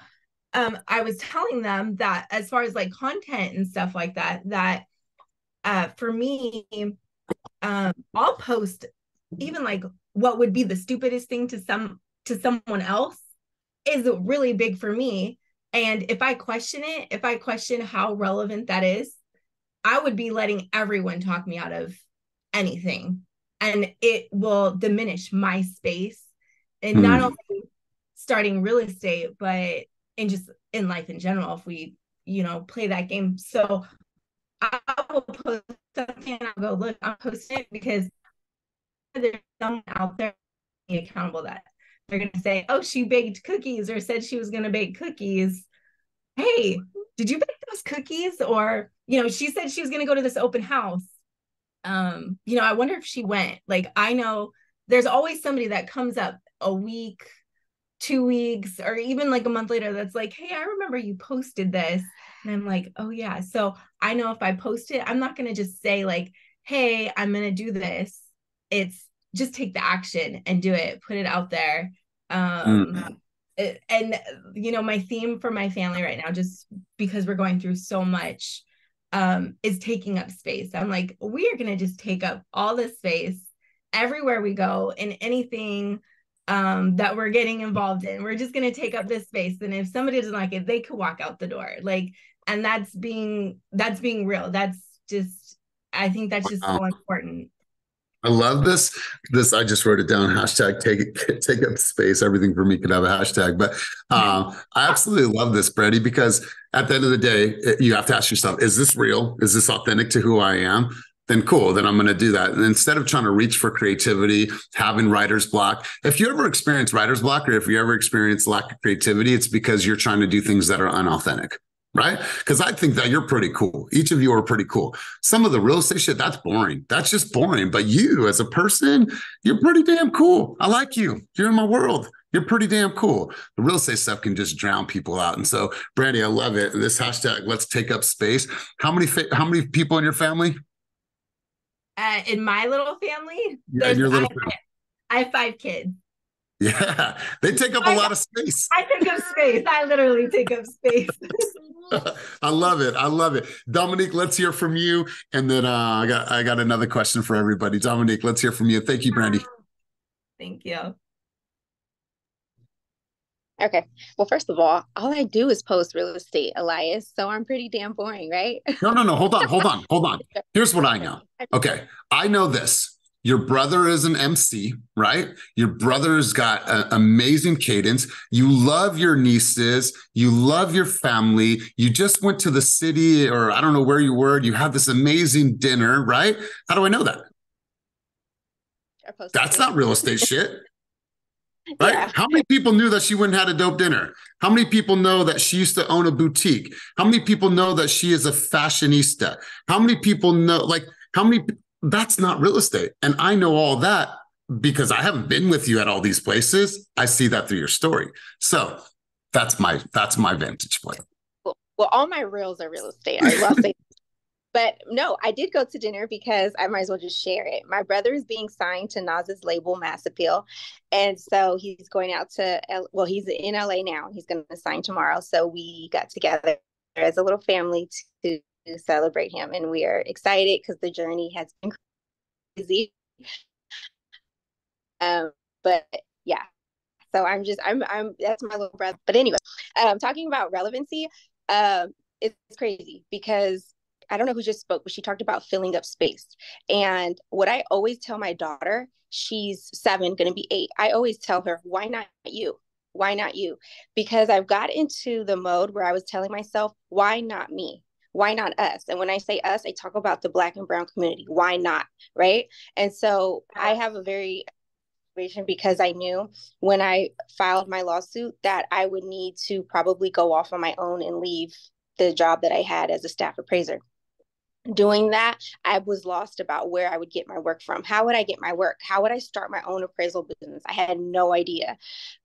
um, I was telling them that as far as like content and stuff like that, that uh, for me, um, I'll post even like what would be the stupidest thing to some to someone else is really big for me. And if I question it, if I question how relevant that is, I would be letting everyone talk me out of anything. And it will diminish my space and mm. not hmm. only starting real estate, but and just in life in general if we you know play that game. So i will post something i'll go look i'll post it because there's someone out there accountable that they're going to say oh she baked cookies or said she was going to bake cookies. Hey did you bake those cookies? Or you know she said she was going to go to this open house. Um you know i wonder if she went. Like i know there's always somebody that comes up a week two weeks or even like a month later that's like hey i remember you posted this. And i'm like oh yeah. So i know if i post it i'm not going to just say like hey i'm going to do this. It's just take the action and do it put it out there. Um mm. it, and you know my theme for my family right now just because we're going through so much um is taking up space. I'm like we are going to just take up all this space everywhere we go in anything um that we're getting involved in we're just going to take up this space and if somebody doesn't like it they could walk out the door like and that's being that's being real that's just i think that's just wow. so important I love this. This I just wrote it down. Hashtag take take up space. Everything for me could have a hashtag, but um, I absolutely love this, Brandy, because at the end of the day, you have to ask yourself: Is this real? Is this authentic to who I am? Then cool, then I'm going to do that. And instead of trying to reach for creativity, having writer's block, if you ever experience writer's block or if you ever experience lack of creativity, it's because you're trying to do things that are unauthentic. Right. Because I think that you're pretty cool. Each of you are pretty cool. Some of the real estate shit, that's boring. That's just boring. But you as a person, you're pretty damn cool. I like you. You're in my world you're pretty damn cool. The real estate stuff can just drown people out. And so, Brandy, I love it. This hashtag, let's take up space. How many fa- how many people in your family? Uh, in my little family, yeah, your little I, family. I have five kids. Yeah, they take up a lot of space. I take up space. I literally take up space. I love it. I love it. Dominique, let's hear from you. And then uh, I got I got another question for everybody. Dominique, let's hear from you. Thank you, Brandy. Thank you. Okay. Well, first of all, all I do is post real estate, Elias. So I'm pretty damn boring, right? No, no, no. Hold on, hold on, hold on. Here's what I know. Okay. I know this. Your brother is an MC, right? Your brother's got an amazing cadence. You love your nieces. You love your family. You just went to the city, or I don't know where you were. You had this amazing dinner, right? How do I know that? That's not real estate shit. Right? Yeah. How many people knew that she went and had a dope dinner? How many people know that she used to own a boutique? How many people know that she is a fashionista? How many people know, like, how many that's not real estate. And I know all that because I haven't been with you at all these places. I see that through your story. So that's my that's my vantage point. Well, all my reels are real estate. I love. But no, I did go to dinner because I might as well just share it. My brother is being signed to Nas's label, Mass Appeal. And so he's going out to, L- well, he's in LA now. He's going to sign tomorrow. So we got together as a little family to to celebrate him. And we are excited because the journey has been crazy. Um, but yeah, so I'm just I'm I'm that's my little brother. But anyway, um, talking about relevancy, um, it's crazy because I don't know who just spoke, but she talked about filling up space. And what I always tell my daughter, she's seven, going to be eight. I always tell her, why not you? Why not you? Because I've got into the mode where I was telling myself, why not me? why not us? And when I say us, I talk about the Black and Brown community. Why not? Right. And so I have a very situation because I knew when I filed my lawsuit that I would need to probably go off on my own and leave the job that I had as a staff appraiser doing that, I was lost about where I would get my work from. How would I get my work? How would I start my own appraisal business? I had no idea.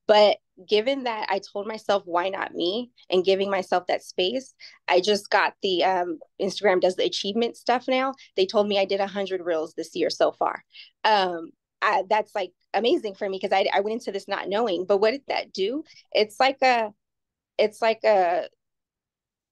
But given that I told myself, why not me? And giving myself that space, I just got the um, Instagram does the achievement stuff now. They told me I did 100 reels this year so far. Um, I, that's like amazing for me because I, I went into this not knowing. But what did that do? It's like a, it's like a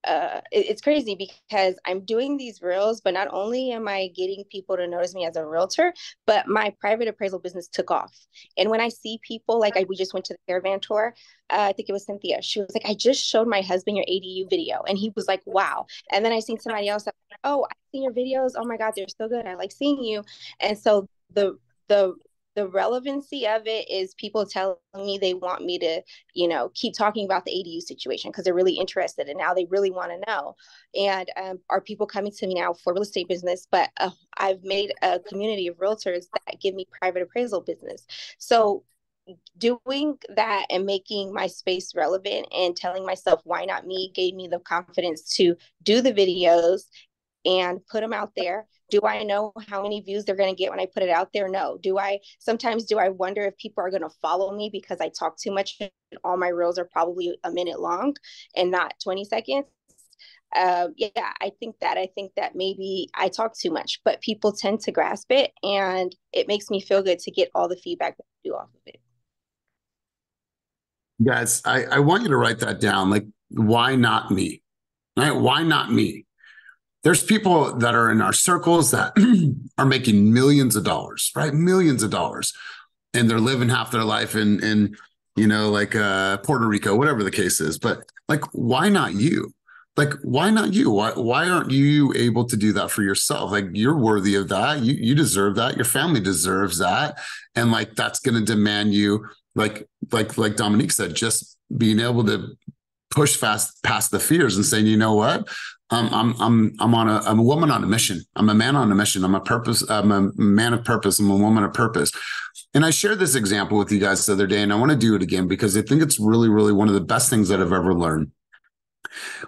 uh, it, it's crazy because I'm doing these reels, but not only am I getting people to notice me as a realtor, but my private appraisal business took off. And when I see people, like I, we just went to the caravan tour, uh, I think it was Cynthia. She was like, I just showed my husband your ADU video. And he was like, wow. And then I seen somebody else, like, oh, I see your videos. Oh my God, they're so good. I like seeing you. And so the, the the relevancy of it is people telling me they want me to, you know, keep talking about the ADU situation because they're really interested and now they really want to know. And um, are people coming to me now for real estate business? But uh, I've made a community of realtors that give me private appraisal business. So doing that and making my space relevant and telling myself why not me gave me the confidence to do the videos and put them out there. Do i know how many views they're going to get when i put it out there? No. Do i sometimes do i wonder if people are going to follow me because i talk too much and all my reels are probably a minute long and not 20 seconds? Uh, yeah i think that i think that maybe i talk too much but people tend to grasp it and it makes me feel good to get all the feedback that I do off of it. Guys I, I want you to write that down like why not me? Right? Why not me there's people that are in our circles that are making millions of dollars, right? Millions of dollars. And they're living half their life in in you know, like uh Puerto Rico, whatever the case is. But like, why not you? Like, why not you? Why why aren't you able to do that for yourself? Like you're worthy of that. You you deserve that. Your family deserves that. And like that's gonna demand you, like, like, like Dominique said, just being able to push fast past the fears and saying, you know what, I'm I'm I'm I'm on a I'm a woman on a mission. I'm a man on a mission. I'm a purpose. I'm a man of purpose. I'm a woman of purpose. And I shared this example with you guys the other day, and I want to do it again because I think it's really, really one of the best things that I've ever learned.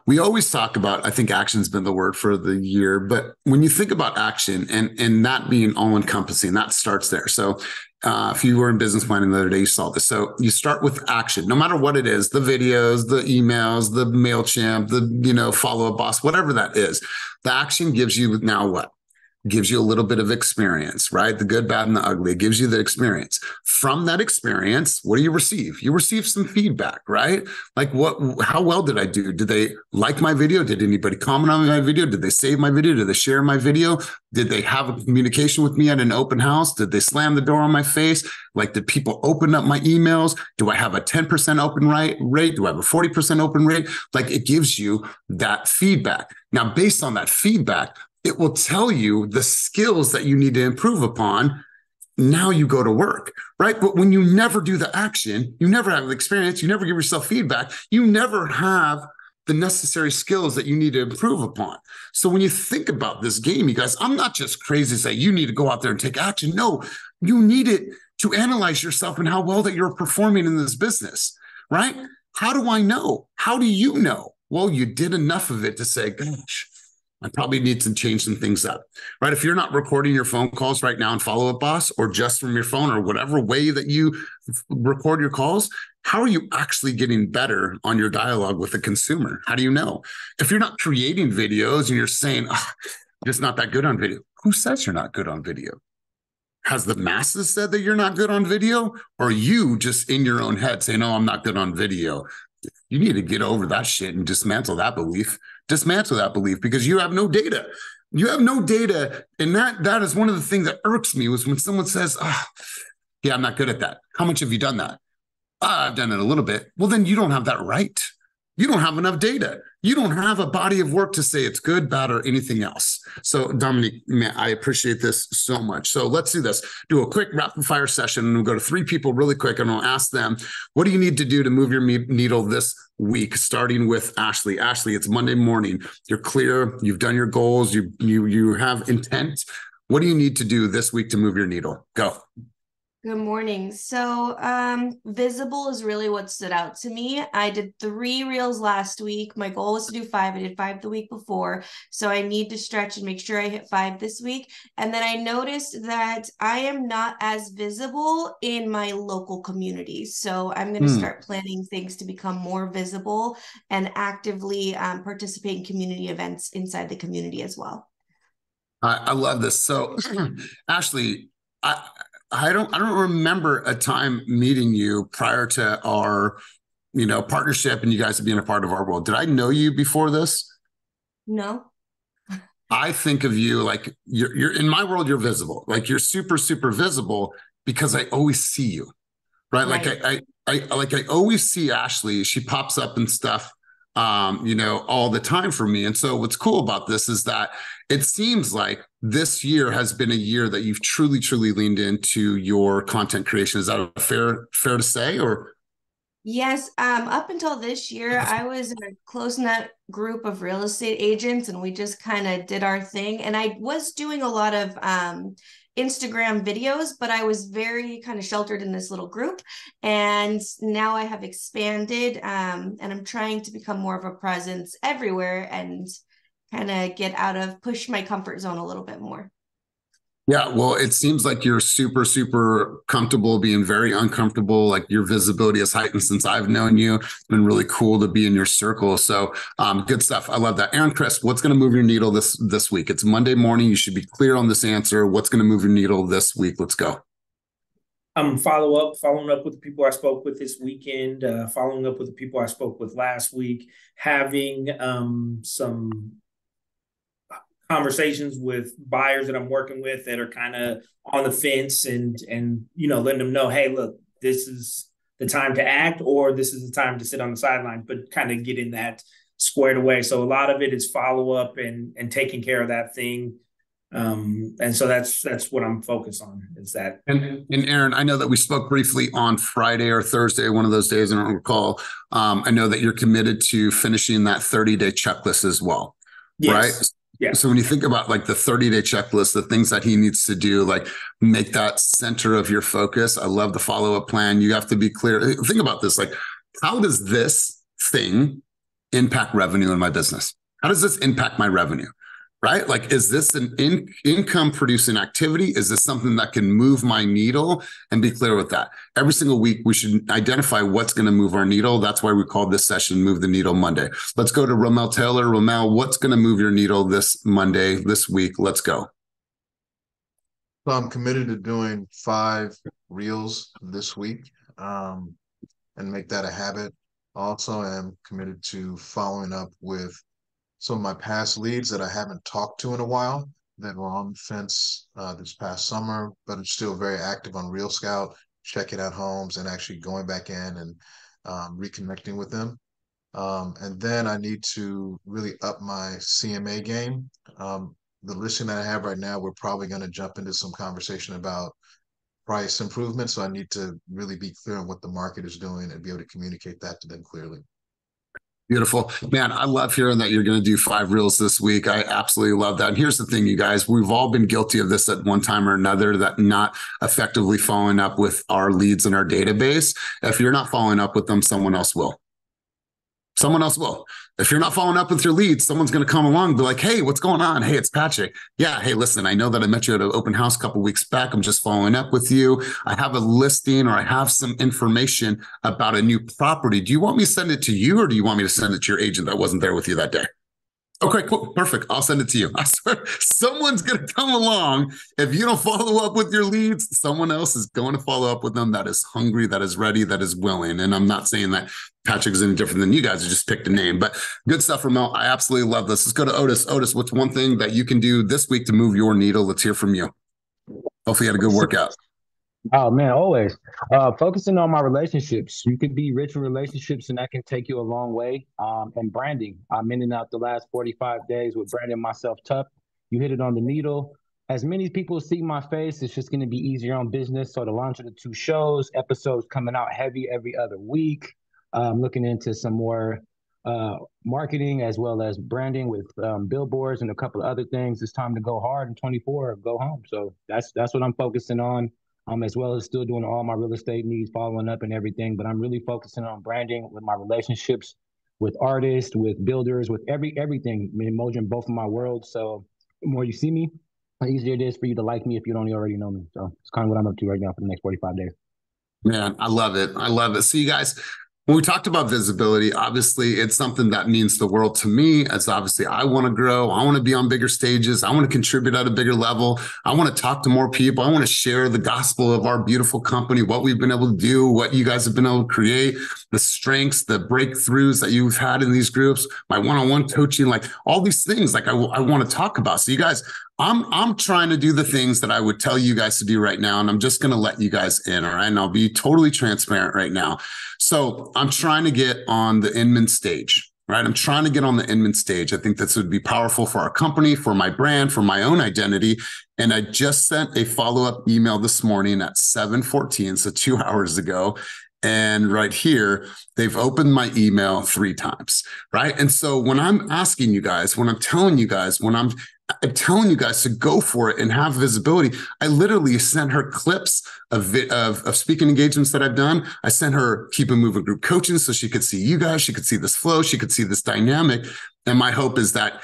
We always talk about, I think action's been the word for the year, but when you think about action and and that being all encompassing, that starts there. So uh, if you were in business planning the other day, you saw this. So you start with action, no matter what it is, the videos, the emails, the MailChimp, the, you know, follow up boss, whatever that is. The action gives you now what? Gives you a little bit of experience, right? The good, bad, and the ugly. It gives you the experience. From that experience, what do you receive? You receive some feedback, right? Like what how well did I do? Did they like my video? Did anybody comment on my video? Did they save my video? Did they share my video? Did they have a communication with me at an open house? Did they slam the door on my face? Like did people open up my emails? Do I have a 10% open rate rate? Do I have a 40% open rate? Like it gives you that feedback. Now, based on that feedback, it will tell you the skills that you need to improve upon. Now you go to work, right? But when you never do the action, you never have the experience, you never give yourself feedback, you never have the necessary skills that you need to improve upon. So when you think about this game, you guys, I'm not just crazy to say you need to go out there and take action. No, you need it to analyze yourself and how well that you're performing in this business, right? How do I know? How do you know? Well, you did enough of it to say, gosh, I probably need to change some things up, right? If you're not recording your phone calls right now and Follow Up Boss or just from your phone or whatever way that you record your calls, how are you actually getting better on your dialogue with the consumer? How do you know? If you're not creating videos and you're saying, oh, just not that good on video, who says you're not good on video? Has the masses said that you're not good on video? Or you just in your own head saying, oh, I'm not good on video? You need to get over that shit and dismantle that belief dismantle that belief because you have no data. You have no data. And that that is one of the things that irks me was when someone says, oh, yeah, I'm not good at that. How much have you done that? Oh, I've done it a little bit. Well, then you don't have that right. You don't have enough data you don't have a body of work to say it's good, bad, or anything else. So, Dominique, man, I appreciate this so much. So, let's do this. Do a quick rapid fire session, and we'll go to three people really quick, and we'll ask them, "What do you need to do to move your needle this week?" Starting with Ashley. Ashley, it's Monday morning. You're clear. You've done your goals. You you you have intent. What do you need to do this week to move your needle? Go. Good morning. So, um, visible is really what stood out to me. I did three reels last week. My goal was to do five. I did five the week before. So, I need to stretch and make sure I hit five this week. And then I noticed that I am not as visible in my local community. So, I'm going to hmm. start planning things to become more visible and actively um, participate in community events inside the community as well. I, I love this. So, Ashley, I, I don't I don't remember a time meeting you prior to our you know partnership and you guys being a part of our world. Did I know you before this? No. I think of you like you're you're in my world you're visible. Like you're super super visible because I always see you. Right? right. Like I, I I like I always see Ashley. She pops up and stuff um, you know, all the time for me. And so what's cool about this is that it seems like this year has been a year that you've truly, truly leaned into your content creation. Is that fair, fair to say or? Yes. Um, up until this year, I was in a close knit group of real estate agents and we just kind of did our thing. And I was doing a lot of um, Instagram videos, but I was very kind of sheltered in this little group. And now I have expanded um, and I'm trying to become more of a presence everywhere and kind of get out of push my comfort zone a little bit more. Yeah, well, it seems like you're super, super comfortable being very uncomfortable. Like your visibility has heightened since I've known you. It's been really cool to be in your circle. So, um, good stuff. I love that. Aaron, Chris, what's going to move your needle this this week? It's Monday morning. You should be clear on this answer. What's going to move your needle this week? Let's go. Um, follow up, following up with the people I spoke with this weekend, uh, following up with the people I spoke with last week, having um some conversations with buyers that I'm working with that are kind of on the fence and and you know letting them know, hey, look, this is the time to act or this is the time to sit on the sidelines, but kind of getting that squared away. So a lot of it is follow up and and taking care of that thing. Um, and so that's that's what I'm focused on is that. And and Aaron, I know that we spoke briefly on Friday or Thursday, one of those days, I don't recall. Um, I know that you're committed to finishing that 30 day checklist as well. Yes. Right. Yeah. So when you think about like the 30 day checklist, the things that he needs to do, like make that center of your focus. I love the follow up plan. You have to be clear. Think about this like, how does this thing impact revenue in my business? How does this impact my revenue? Right? Like, is this an in, income producing activity? Is this something that can move my needle? And be clear with that. Every single week, we should identify what's going to move our needle. That's why we called this session Move the Needle Monday. Let's go to Romel Taylor. Romel, what's going to move your needle this Monday, this week? Let's go. So I'm committed to doing five reels this week um, and make that a habit. Also, am committed to following up with some of my past leads that I haven't talked to in a while that were on fence uh, this past summer, but are still very active on Real Scout, checking out homes and actually going back in and um, reconnecting with them. Um, and then I need to really up my CMA game. Um, the listing that I have right now, we're probably going to jump into some conversation about price improvement. So I need to really be clear on what the market is doing and be able to communicate that to them clearly. Beautiful. Man, I love hearing that you're going to do five reels this week. I absolutely love that. And here's the thing, you guys, we've all been guilty of this at one time or another, that not effectively following up with our leads in our database. If you're not following up with them, someone else will someone else will. If you're not following up with your leads, someone's going to come along be like, hey, what's going on? Hey, it's Patrick. Yeah. Hey, listen, I know that I met you at an open house a couple weeks back. I'm just following up with you. I have a listing or I have some information about a new property. Do you want me to send it to you or do you want me to send it to your agent that wasn't there with you that day? Okay, cool. Perfect. I'll send it to you. I swear someone's going to come along. If you don't follow up with your leads, someone else is going to follow up with them that is hungry, that is ready, that is willing. And I'm not saying that Patrick is any different than you guys. I just picked a name, but good stuff, Romel. I absolutely love this. Let's go to Otis. Otis, what's one thing that you can do this week to move your needle? Let's hear from you. Hopefully, you had a good workout. Oh man, always uh, focusing on my relationships. You could be rich in relationships, and that can take you a long way. Um, and branding. I'm in and out the last 45 days with branding myself tough. You hit it on the needle. As many people see my face, it's just going to be easier on business. So the launch of the two shows, episodes coming out heavy every other week. I'm looking into some more uh, marketing as well as branding with um, billboards and a couple of other things. It's time to go hard in 24 or go home. So that's that's what I'm focusing on um, as well as still doing all my real estate needs, following up and everything. But I'm really focusing on branding with my relationships with artists, with builders, with every everything. I in both of my worlds. So the more you see me, the easier it is for you to like me if you don't already know me. So it's kind of what I'm up to right now for the next 45 days. Man, I love it. I love it. So you guys, when we talked about visibility, obviously it's something that means the world to me. As obviously I want to grow, I want to be on bigger stages, I want to contribute at a bigger level, I want to talk to more people, I want to share the gospel of our beautiful company, what we've been able to do, what you guys have been able to create, the strengths, the breakthroughs that you've had in these groups, my one-on-one coaching, like all these things, like I, I want to talk about. So you guys, I'm I'm trying to do the things that I would tell you guys to do right now, and I'm just going to let you guys in. All right, and I'll be totally transparent right now. So I'm trying to get on the Inman stage. Right, I'm trying to get on the Inman stage. I think this would be powerful for our company, for my brand, for my own identity. And I just sent a follow up email this morning at 7:14, so two hours ago, and right here, they've opened my email three times. Right. And so when I'm asking you guys, when I'm telling you guys, when I'm I'm telling you guys to go for it and have visibility. I literally sent her clips of, of, of speaking engagements that I've done. I sent her keep a moving group coaching so she could see you guys. She could see this flow. She could see this dynamic. And my hope is that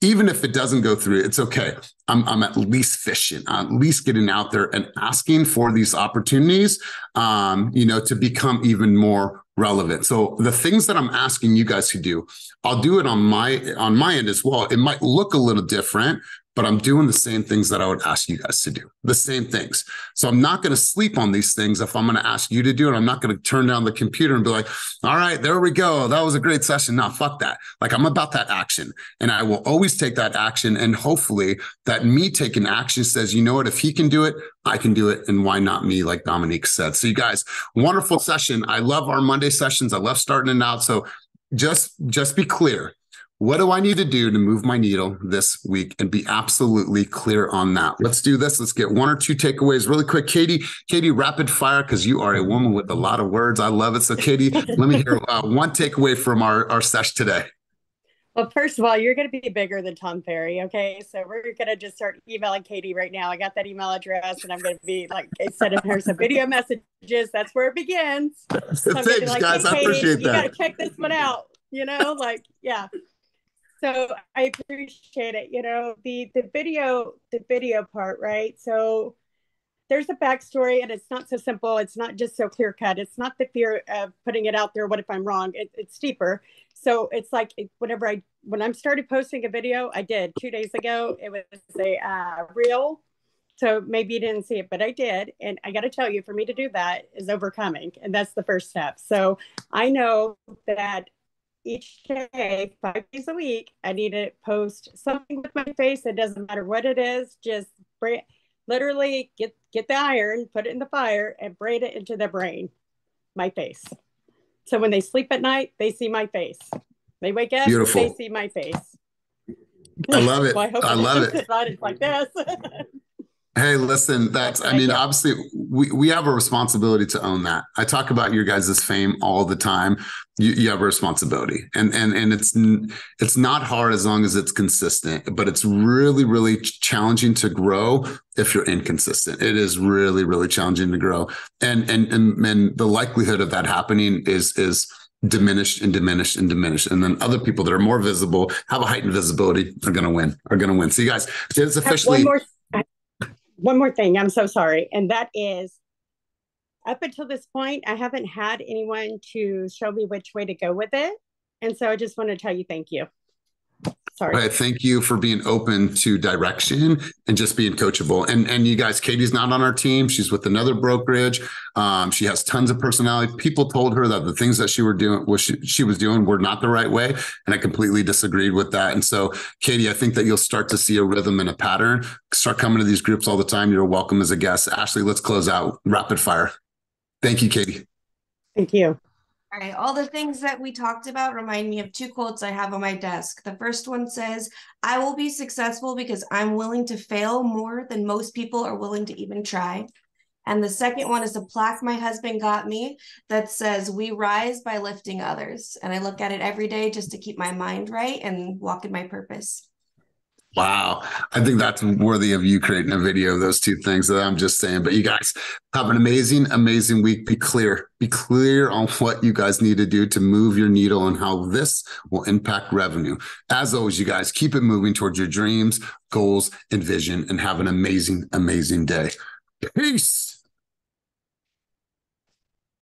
even if it doesn't go through, it's okay. I'm, I'm at least fishing, I'm at least getting out there and asking for these opportunities, um, you know, to become even more relevant. So the things that I'm asking you guys to do, I'll do it on my on my end as well. It might look a little different, but I'm doing the same things that I would ask you guys to do, the same things. So I'm not going to sleep on these things if I'm going to ask you to do it. I'm not going to turn down the computer and be like, all right, there we go. That was a great session. Now, fuck that. Like I'm about that action and I will always take that action. And hopefully that me taking action says, you know what, if he can do it, I can do it. And why not me? Like Dominique said. So you guys, wonderful session. I love our Monday sessions. I love starting it out. So just, just be clear what do I need to do to move my needle this week and be absolutely clear on that? Let's do this. Let's get one or two takeaways really quick. Katie, Katie, rapid fire, because you are a woman with a lot of words. I love it. So, Katie, let me hear uh, one takeaway from our, our sesh today. Well, first of all, you're going to be bigger than Tom Ferry. Okay. So we're going to just start emailing Katie right now. I got that email address and I'm going to be like sending her some video messages. That's where it begins. So Thanks, like, guys. Hey, I appreciate that. You got to check this one out. You know, like, yeah so I appreciate it. You know, the the video, the video part, right? So there's a backstory and it's not so simple. It's not just so clear cut. It's not the fear of putting it out there. What if I'm wrong? It, it's deeper. So it's like whenever I, when I'm started posting a video, I did two days ago, it was a uh, reel So maybe you didn't see it, but I did. And I got to tell you, for me to do that is overcoming. And that's the first step. So I know that each day, five days a week, I need to post something with my face. It doesn't matter what it is, just bring, literally get, get the iron, put it in the fire, and braid it into their brain, my face. So when they sleep at night, they see my face. They wake up, Beautiful. they see my face. I love it. Well, hope I love it. Not it's like this. Hey, listen, that's, I mean, obviously, we, we have a responsibility to own that. I talk about your guys' fame all the time. You, you have a responsibility and, and, and it's, it's not hard as long as it's consistent, but it's really, really challenging to grow if you're inconsistent. It is really, really challenging to grow. And, and, and, and the likelihood of that happening is, is, diminished and diminished and diminished. And then other people that are more visible, have a heightened visibility, are going to win, are going to win. So you guys, it's officially, one more one more thing. I'm so sorry. And that is up until this point i haven't had anyone to show me which way to go with it. And so i just want to tell you thank you sorry Right. Thank you for being open to direction and just being coachable. And and you guys, Katie's not on our team. She's with another brokerage. Um, she has tons of personality. People told her that the things that she were doing, what she, she was doing, were not the right way, and I completely disagreed with that. And so, Katie, I think that you'll start to see a rhythm and a pattern. Start coming to these groups all the time. You're welcome as a guest. Ashley, let's close out rapid fire. Thank you, Katie. thank you All all the things that we talked about remind me of two quotes I have on my desk. The first one says, I will be successful because I'm willing to fail more than most people are willing to even try. And the second one is a plaque my husband got me that says, We rise by lifting others. And I look at it every day just to keep my mind right and walk in my purpose. Wow. I think that's worthy of you creating a video of those two things that I'm just saying. But you guys have an amazing, amazing week. Be clear. Be clear on what you guys need to do to move your needle and how this will impact revenue. As always, you guys keep it moving towards your dreams, goals, and vision, and have an amazing, amazing day. Peace.